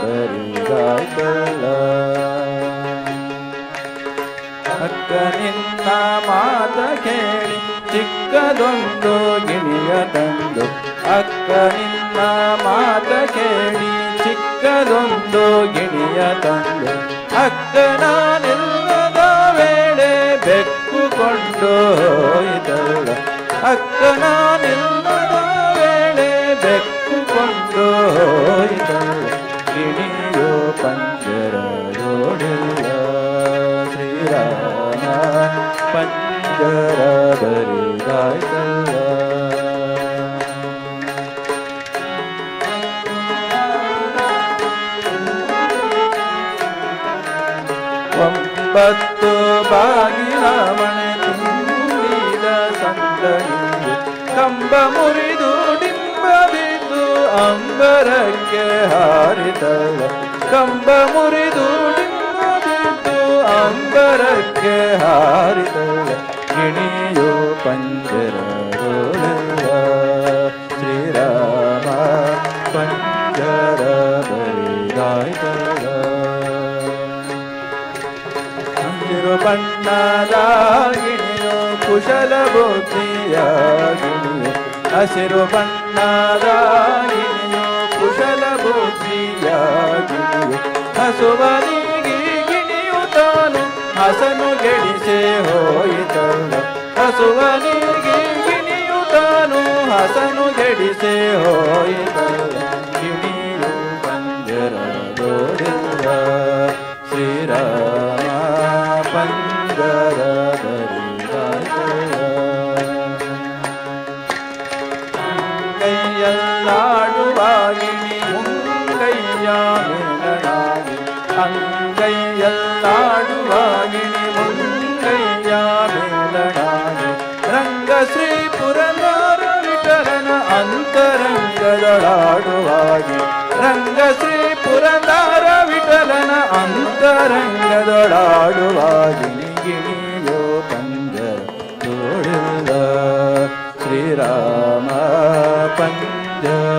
ಬರಿದಾಯ್ತಲ್ಲ ಅಕ್ಕ ನಿನ್ನ ಮಾತ ಕೇಳಿ, ಚಿಕ್ಕದೊಂದು ಗಿಣಿಯ ತಂದು. ನಿನ್ನ ಮಾತ ಕೇಳಿ, ಚಿಕ್ಕದೊಂದು ಗಿಣಿಯ ತಂದು. ಅಕ್ಕನ ನಿಲ್ಲದ ವೇಳೆ ಬೆಕ್ಕು ಕೊಂಡು ಹೋಯಿತಲ್ಲ ಅಕ್ಕನ ಶ್ರೀರಾಮ ಪಂಜರ ಬರಿದಾಯ್ತಲ್ಲ ಒಂಬತ್ತು ಬಾಗಿಲ ಮಣೆ ತುಂಬಿದ ಸಂದಣಿಯು ಕಂಬ ಮುರಿದು ಡಿಂಬ ಅಂಬರಕ್ಕೆ ಕಂಬ ಬಿದ್ದು ಅಂಬರಕ್ಕೆ ಹಾರಿದಳ ಗಿಣಿಯು ಪಂಜರದೊಳಗ ಶ್ರೀರಾಮ ಪಂಜರ ಬರಿದಾಯ್ತಳ ಹಸಿರು ಬಣ್ಣದ ಗಿಣಿಯು ಕುಶಲ ಬುದ್ಧಿಯ ಗಿಣಿಯು ಹಸಿರು ಬಣ್ಣದ ಗಿಣಿಯು ಕುಶಲ ಬುದ್ಧಿಯ ಗಿಣಿಯು ಹಸುವನಿಗೆ ಗಿಣಿಯು ತಾನು さの下痢せほいたらあそにぎぎに歌のあさの下りせほいたら ಅಂತರಂಗದೊಳಾಡುವಾಗಿ ರಂಗಶ್ರೀ ಪುರಂದರ ವಿಠಲನ ಅಂತರಂಗದೊಳಾಡುವಾಗಿ ಗಿಣಿಯೋ ಪಂಜರ ತೋಡಿಲ್ಲ ಶ್ರೀರಾಮ ಪಂಜರ